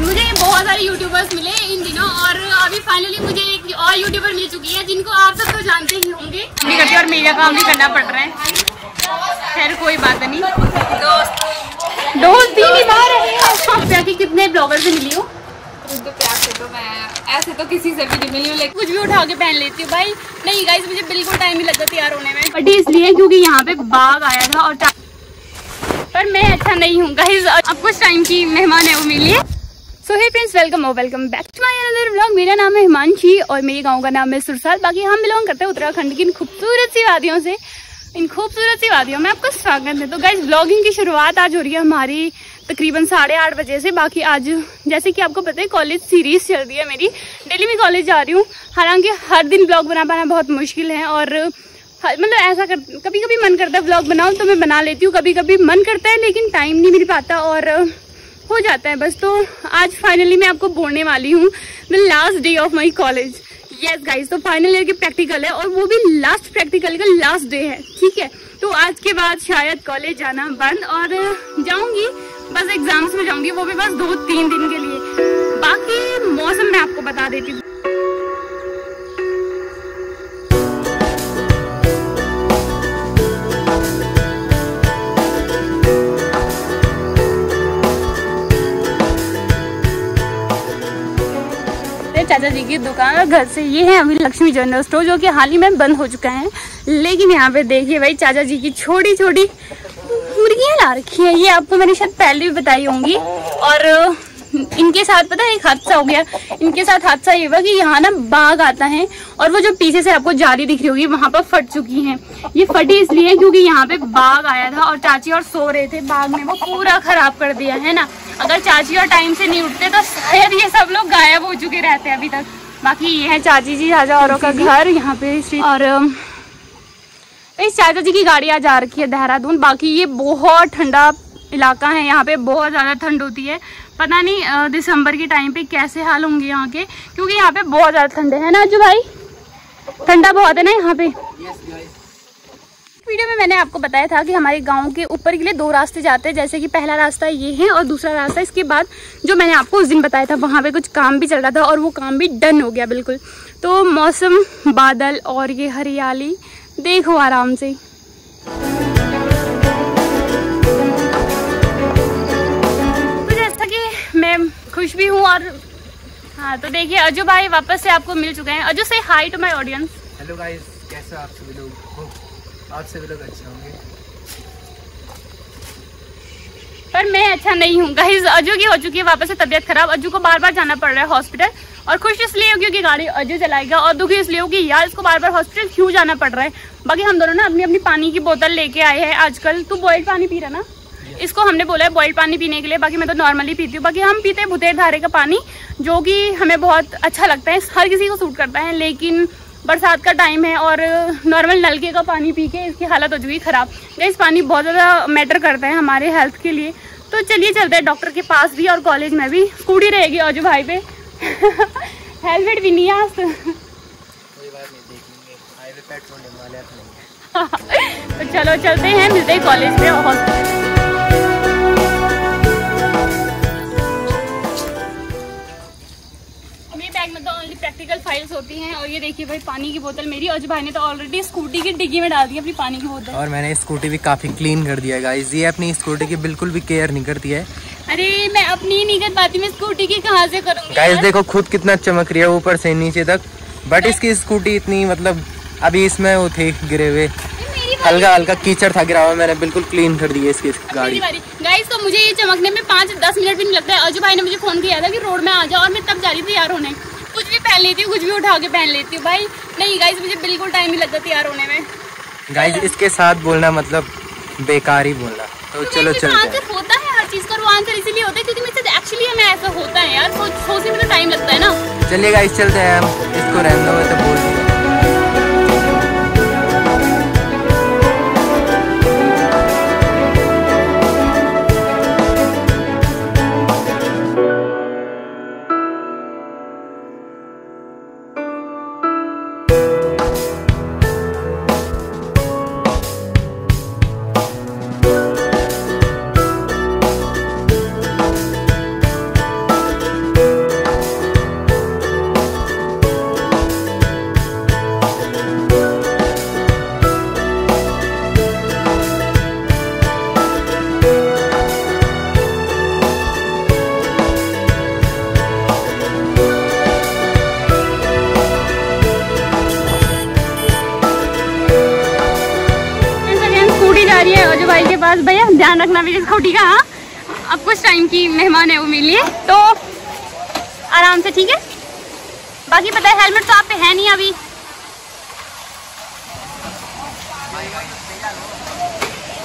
मुझे बहुत सारे यूट्यूबर्स मिले इन दिनों और अभी फाइनली मुझे एक और यूट्यूबर मिल चुकी है जिनको आप सब तो जानते ही होंगे। भी करती और मेरा काम भी करना पड़ रहा है। खैर कोई बात नहीं। दोस्त दोस्त भी निभा रहे हैं। की कितने ब्लॉगर से मिली हो? तो प्यार से तो मैं ऐसे तो किसी से भी नहीं मिली हूँ लेकिन कुछ भी उठा के पहन लेती हूँ। भाई नहीं गाइस मुझे बिल्कुल टाइम नहीं लगता तैयार होने में। बट इसलिए क्योंकि यहाँ पे बाघ आया था और पर मैं अच्छा नहीं हूँ गाइस अब कुछ टाइम की मेहमान है वो मिली सो हे फ्रेंड्स वेलकम और welcome back to my another vlog मेरा नाम है हिमांशी और मेरे गाँव का नाम है सुरसाल। बाकी हम बिलोंग करते हैं उत्तराखंड की इन खूबसूरत सी वादियों से। इन खूबसूरत सी वादियों में आपका स्वागत है। तो गाइज़ ब्लॉगिंग की शुरुआत आज हो रही है हमारी तकरीबन साढ़े आठ बजे से। बाकी आज, जैसे कि आपको पता है कॉलेज सीरीज़ चल रही है मेरी। डेली मैं कॉलेज जा रही हूँ। हालाँकि हर दिन ब्लॉग बना पाना बहुत मुश्किल है और मतलब ऐसा कर कभी कभी मन करता है ब्लॉग बनाऊँ तो मैं बना लेती हूँ। कभी कभी मन करता है, लेकिन टाइम नहीं मिल पाता और हो जाता है। बस तो आज फाइनली मैं आपको बोलने वाली हूँ the last day of my college yes guys तो फाइनल ईयर की प्रैक्टिकल है और वो भी लास्ट प्रैक्टिकल का लास्ट डे है, ठीक है? तो आज के बाद शायद कॉलेज जाना बंद और जाऊँगी, बस एग्ज़ाम्स में जाऊँगी, वो भी बस दो तीन दिन के लिए। बाकी मौसम मैं आपको बता देती हूँ। चाचा जी की दुकान और घर से ये है अभी लक्ष्मी जनरल स्टोर, जो कि हाल ही में बंद हो चुका है। लेकिन यहाँ पे देखिए भाई, चाचा जी की छोटी छोटी मुर्गियाँ ला रखी है। ये आपको मैंने शायद पहले भी बताई होंगी। और इनके साथ पता है, एक हादसा हो गया। इनके साथ हादसा ये हुआ कि यहाँ ना बाघ आता है और वो जो पीछे से आपको जाली दिख रही होगी, वहाँ पर फट चुकी है। ये फटी इसलिए क्योंकि यहाँ पे बाघ आया था और चाची और सो रहे थे। बाघ ने वो पूरा खराब कर दिया, है ना? अगर चाची और टाइम से नहीं उठते तो शायद ये सब लोग गायब हो चुके रहते हैं अभी तक। बाकी ये है चाची जी राजा और का घर यहाँ पे और इस चाचा जी की गाड़ी आज आ रखी है देहरादून। बाकी ये बहुत ठंडा इलाका है यहाँ पे बहुत ज़्यादा ठंड होती है। पता नहीं दिसंबर के टाइम पे कैसे हाल होंगे यहाँ के क्योंकि यहाँ पे बहुत ज़्यादा ठंडे है। ना अजू भाई? ठंडा बहुत है ना यहाँ पे? वीडियो में मैंने आपको बताया था कि हमारे गाँव के ऊपर के लिए दो रास्ते जाते हैं। जैसे कि पहला रास्ता ये है और दूसरा रास्ता इसके बाद जो मैंने आपको उस दिन बताया था, वहाँ पे कुछ काम भी चल रहा था और वो काम भी डन हो गया बिल्कुल। तो मौसम, बादल और ये हरियाली, देखो आराम से। तो जैसा कि मैं खुश भी हूँ और हाँ तो देखिए, अजू भाई वापस से आपको मिल चुके हैं। अजू से hi to my audience hello guys कैसे आप सभी लोग? आप सभी लोग अच्छे होंगे। पर मैं अच्छा नहीं हूँ गाइस अजू की हो चुकी है वापस से तबीयत खराब. अजू को बार बार जाना पड़ रहा है हॉस्पिटल और खुश इसलिए होगी क्योंकि गाड़ी अजू चलाएगा और दुखी इसलिए कि यार इसको बार बार हॉस्पिटल क्यों जाना पड़ रहा है? बाकी हम दोनों ना अपनी अपनी पानी की बोतल लेके आए हैं आजकल. तू बॉइल्ड पानी पी रहा ना? इसको हमने बोला है बॉइल्ड पानी पीने के लिए. बाकी मैं तो नॉर्मली पीती हूँ. बाकी हम पीते हैं भुतेर धारे का पानी जो कि हमें बहुत अच्छा लगता है. हर किसी को सूट करता है लेकिन बरसात का टाइम है और नॉर्मल नलके का पानी पी के इसकी हालत हो चुकी खराब। इस पानी बहुत ज़्यादा मैटर करता है हमारे हेल्थ के लिए। तो चलिए चलते हैं डॉक्टर के पास भी और कॉलेज में भी। स्कूटी रहेगी और जो भाई पे। हेलमेट भी नहीं आज तो। चलो चलते हैं, मिलते हैं कॉलेज में हॉस्पिटल फाइल्स होती हैं और ये देखिए भाई पानी की बोतल मेरी और भाई ने तो ऑलरेडी स्कूटी की डिग्गी में डाल दी अपनी पानी की बोतल। और मैंने स्कूटी भी काफ़ी क्लीन कर दिया गाइस ये अपनी स्कूटी की बिल्कुल भी केयर नहीं करती है। अरे मैं अपनी नहीं कर पाती मैं स्कूटी की कहाँ से करूँगी गाइस देखो खुद कितना चमक रही है ऊपर से नीचे तक। बट इसकी स्कूटी इतनी मतलब अभी इसमें वो थे गिरे हुए। हल्का हल्का कीचड़ था गिरा हुआ मैंने बिल्कुल क्लीन कर दी है इसकी गाड़ी। गाइस तो मुझे ये चमकने में पाँच दस मिनट भी नहीं लगता है। अजू भाई ने मुझे फ़ोन किया था कि रोड में आ जाओ और मैं तब जा रही थी यार होने। कुछ भी पहन लेती हूँ कुछ भी उठा के पहन लेती हूँ। भाई नहीं गाइज़ मुझे बिल्कुल टाइम नहीं लगता तैयार होने में। गाइज़ इसके साथ बोलना मतलब बेकार ही बोलना। तो, तो चलो चलो आंसर होता है हर चीज़ का वो आंसर इसीलिए होता है क्योंकि मेरे साथ एक्चुअली हमें ऐसा होता है यार। सोचने में तो टाइम लगता है ना। चलिए गाइस चलते हैं हम। इसको रहने दो तो बोल ध्यान रखना मेरी स्कूटी का हाँ? अब कुछ टाइम की मेहमान है वो मेरे लिए तो आराम से ठीक है? बाकी पता है हेलमेट तो आप पे है नहीं अभी।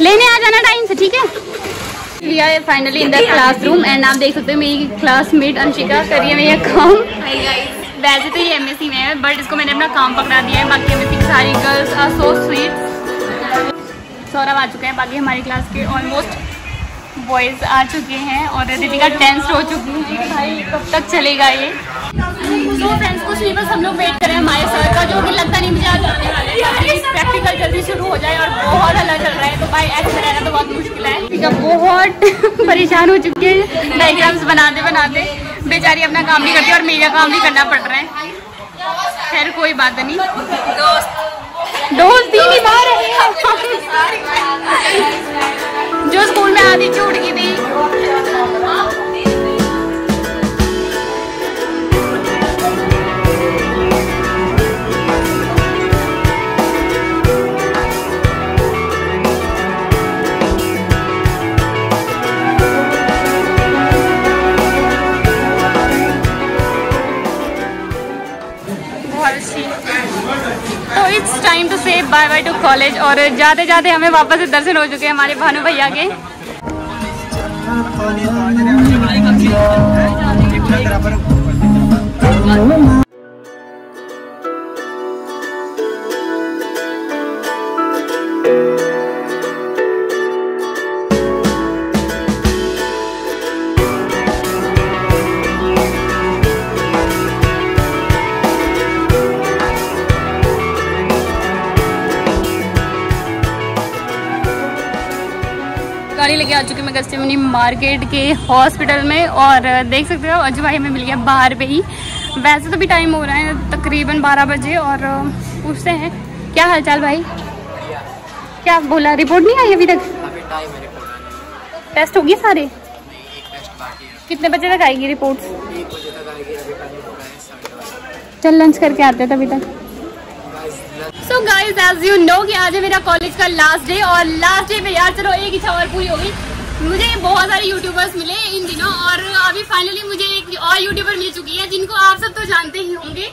लेने आ जाना टाइम से ठीक है? We are finally in the classroom and आप देख सकते हो मेरी क्लासमेट अंशिका करिए मेरा काम वैसे तो ये एमएससी में है बट इसको मैंने अपना काम पकड़ा दिया है बाकी एमएससी की सारी girls are so sweet Saurabh आ चुके हैं, बाकी हमारी क्लास के ऑलमोस्ट बॉयज़ आ चुके हैं और दीपिका टेंस हो चुकी है। भाई, कब तक चलेगा ये? तो फ्रेंड्स कुछ नहीं बस हम लोग वेट करें हमारे सर का, जो कि लगता नहीं, मुझे आज आने वाले हैं। प्रैक्टिकल जल्दी शुरू हो जाए और बहुत हल्ला चल रहा है। तो भाई, ऐसे रहना तो बहुत मुश्किल है। दीपिका बहुत परेशान हो चुके हैं। डायग्राम्स बनाते बनाते। बेचारी अपना काम नहीं करती और मेरा काम भी करना पड़ रहा है। खैर, कोई बात नहीं। दोस्त दोस्त ही निभा रहे हैं। जो स्कूल में आधी छूट की थी। बाय टू कॉलेज और जाते जाते हमें वापस दर्शन हो चुके हैं, हमारे भानु भैया के। गाड़ी लेके आ चुकी हूँ मैं गस्टिमनी मार्केट के हॉस्पिटल में और देख सकते हो अजू भाई हमें मिल गया बाहर पे ही। वैसे तो भी टाइम हो रहा है तकरीबन बारह बजे और पूछते हैं। क्या हालचाल भाई? क्या बोला? रिपोर्ट नहीं आई अभी तक? टेस्ट होगी सारे? कितने बजे तक आएगी रिपोर्ट चल लंच करके आते हैं तभी तक। So guys as you know कि आज है मेरा कॉलेज का लास्ट डे और लास्ट डे पे यार चलो एक इच्छा और पूरी हो गई। मुझे बहुत सारे यूट्यूबर्स मिले इन दिनों और अभी फाइनली मुझे एक और यूट्यूबर मिल चुकी है जिनको आप सब तो जानते ही होंगे।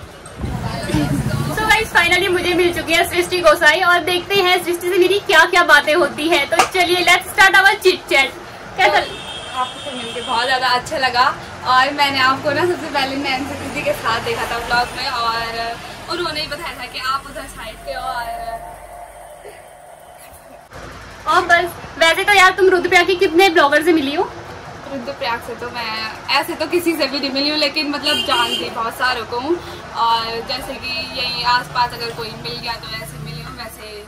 सो गाइज़ फाइनली मुझे मिल चुकी है सृष्टि गोसाई और देखते हैं सृष्टि से मेरी क्या क्या बातें होती है। तो चलिए let's start our chit chat कैसा आपको मिलके बहुत ज़्यादा अच्छा लगा और मैंने आपको ना सबसे पहले नैन्सी दीदी के साथ देखा था ब्लॉग में और उन्होंने ही बताया था कि आप उधर साइड थे और और बस वैसे तो यार तुम रुद्रप्रयाग के कितने ब्लॉगर से मिली हो? रुद्रप्रयाग से तो मैं ऐसे तो किसी से भी नहीं मिली हूँ लेकिन मतलब जानती बहुत सारों को हूँ। और जैसे कि यही आसपास अगर कोई मिल गया तो ऐसे मिली हूँ वैसे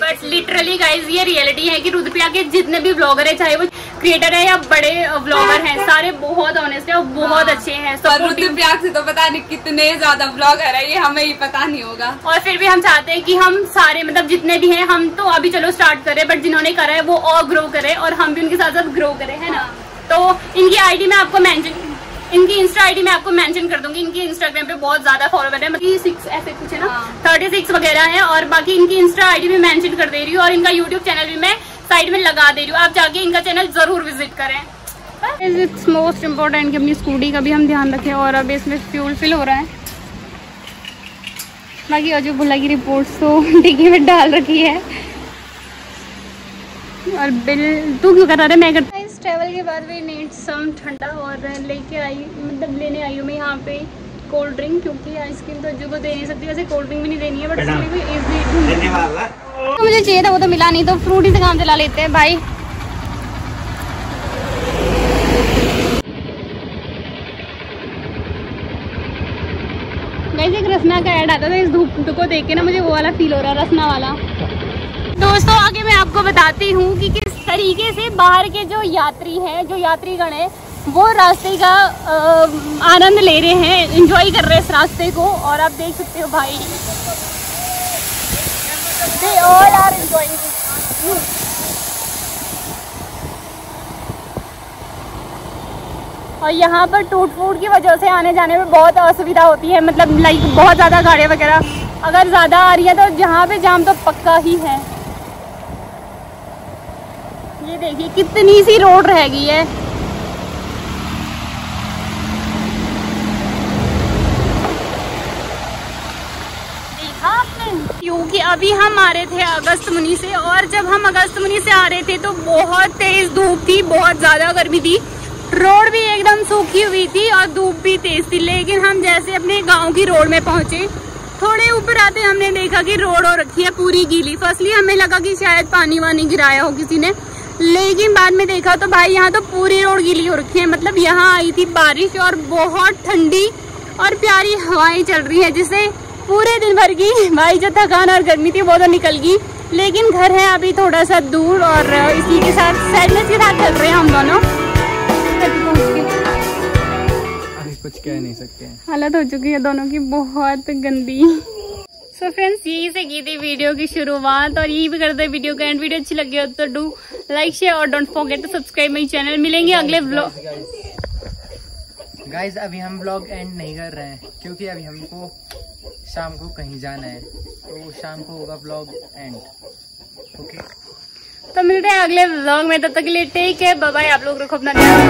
बट लिटरली गाइज़ ये रियलिटी है कि रुद्रप्रयाग के जितने भी ब्लॉगर है चाहे वो क्रिएटर है या बड़े ब्लॉगर हैं सारे बहुत ऑनेस्ट है और बहुत हाँ। अच्छे हैं पर सपोर्टिव रुद्रप्रयाग से तो पता नहीं कितने ज़्यादा ब्लॉगर है ये हमें ही पता नहीं होगा। और फिर भी हम चाहते हैं कि हम सारे मतलब जितने भी हैं हम तो अभी चलो स्टार्ट करें बट जिन्होंने करा है वो और ग्रो करे और हम भी उनके साथ साथ ग्रो करें है ना? तो इनकी आईडी मैं आपको मेंशन इनकी इंस्टा आईडी में आपको मेंशन कर दूँगी। इनकी इंस्टाग्राम पे बहुत ज़्यादा फॉलोवर है मतलब सिक्स ऐसे कुछ है ना? हाँ। थर्टी सिक्स वगैरह है और बाकी इनकी इंस्टा आईडी में मेंशन कर दे रही हूँ और इनका यूट्यूब चैनल भी मैं साइड में लगा दे रही हूँ। आप जाके इनका चैनल ज़रूर विज़िट करें। इट्स मोस्ट इम्पोर्टेंट कि अपनी स्कूटी का भी हम ध्यान रखें और अब इसमें फ्यूल फिल हो रहा है। बाकी अजू बुल्ला की रिपोर्ट तो डिग्गी में डाल रखी है। और बिल तू क्यों करा रहा है? मैं करता ट्रैवल के बाद भी नीड सम ठंडा और लेके आई मतलब लेने आई हूँ मैं यहाँ पे कोल्ड ड्रिंक क्योंकि आइसक्रीम तो अज्जू को दे नहीं सकती वैसे कोल्ड ड्रिंक भी नहीं देनी है बट भी इजी तो मुझे चाहिए था वो तो मिला नहीं तो फ्रूटी से काम चला लेते हैं भाई वैसे एक रसना का ऐड आता था इस धूप को देख के ना मुझे वो वाला फील हो रहा है रसना वाला। दोस्तों आगे मैं आपको बताती हूँ कि किस तरीके से बाहर के जो यात्री हैं, जो यात्रीगण हैं, वो रास्ते का आनंद ले रहे हैं इंजॉय कर रहे हैं इस रास्ते को। और आप देख सकते हो भाई। दे ऑल आर और यहाँ पर टूट फूट की वजह से आने जाने में बहुत असुविधा होती है मतलब लाइक बहुत ज़्यादा गाड़ियाँ वगैरह अगर ज़्यादा आ रही है तो जहाँ पे जाम तो पक्का ही है। ये देखिए, कितनी सी रोड रह गई है। क्योंकि अभी हम आ रहे थे अगस्त मुनि से, और जब हम अगस्त मुनि से आ रहे थे तो बहुत तेज धूप थी, बहुत ज़्यादा गर्मी थी। रोड भी एकदम सूखी हुई थी और धूप भी तेज थी, लेकिन हम जैसे अपने गाँव की रोड में पहुँचे, थोड़े ऊपर आते हमने देखा कि रोड और रखी है पूरी गीली। फसली हमें लगा कि शायद पानी वानी गिराया हो किसी ने। लेकिन बाद में देखा तो भाई यहाँ तो पूरी रोड गीली हो रखी है। मतलब यहाँ आई थी बारिश और बहुत ठंडी और प्यारी हवाएँ चल रही है जिससे पूरे दिन भर की भाई जो थकान और गर्मी थी वो तो निकल गई। लेकिन घर है अभी थोड़ा सा दूर और इसी के साथ सैडनेस के साथ चल रहे हैं हम दोनों। अभी कुछ कह नहीं सकते। हालत हो चुकी है दोनों की बहुत गंदी। सो so फ्रेंड्स यही से की थी वीडियो की शुरुआत और यही भी करते वीडियो का एंड वीडियो अच्छी लगी हो तो डू लाइक शेयर और don't forget to subscribe my channel मिलेंगे अगले ब्लॉग गाइज़ अभी हम ब्लॉग एंड नहीं कर रहे हैं क्योंकि अभी हमको शाम को कहीं जाना है। तो शाम को होगा ब्लॉग एंड ओके तो मिलते हैं अगले ब्लॉग में तब तक के लिए टेक है बाय आप लोग रखो अपना ध्यान.